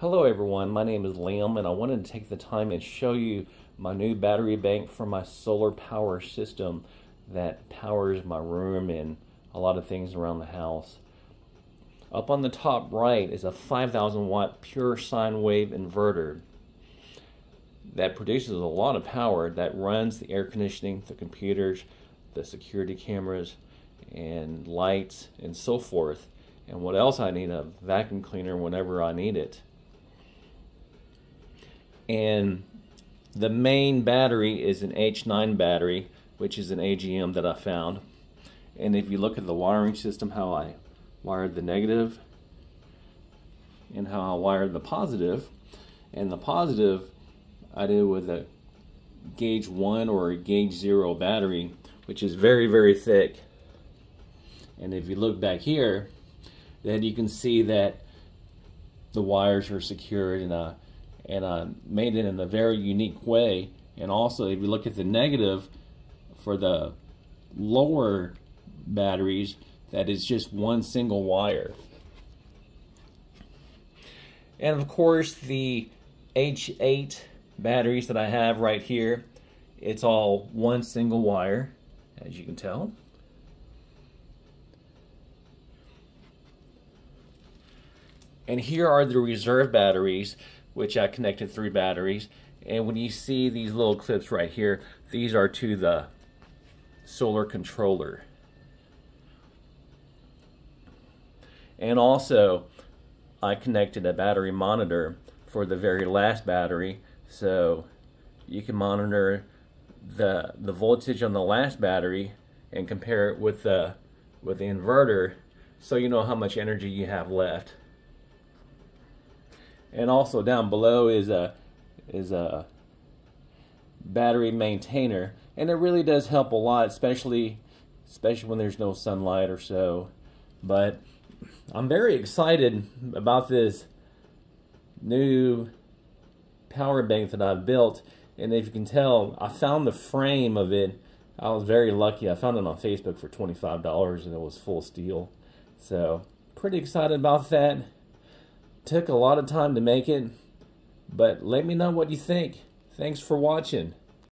Hello everyone, my name is Liem and I wanted to take the time and show you my new battery bank for my solar power system that powers my room and a lot of things around the house. Up on the top right is a 5000 watt pure sine wave inverter that produces a lot of power that runs the air conditioning, the computers, the security cameras, and lights and so forth. And what else I need? A vacuum cleaner whenever I need it. And the main battery is an H9 battery, which is an AGM that I found. And if you look at the wiring system, how I wired the negative and how I wired the positive, and the positive I did with a gauge 1 or a gauge 0 battery, which is very, very thick. And if you look back here, then you can see that the wires are secured in a and I made it in a very unique way. And also, if you look at the negative for the lower batteries, that is just one single wire. And of course, the H8 batteries that I have right here, it's all one single wire, as you can tell. And here are the reserve batteries which I connected three batteries. And when you see these little clips right here, these are to the solar controller. And also, I connected a battery monitor for the very last battery, so you can monitor the the voltage on the last battery and compare it with the with the inverter, so you know how much energy you have left and also down below is a is a battery maintainer. And it really does help a lot especially especially when there's no sunlight or so. But I'm very excited about this new power bank that I've built. And if you can tell I found the frame of it. I was very lucky. I found it on Facebook for $25 and it was full steel. So pretty excited about that Took a lot of time to make it, but let me know what you think. Thanks for watching.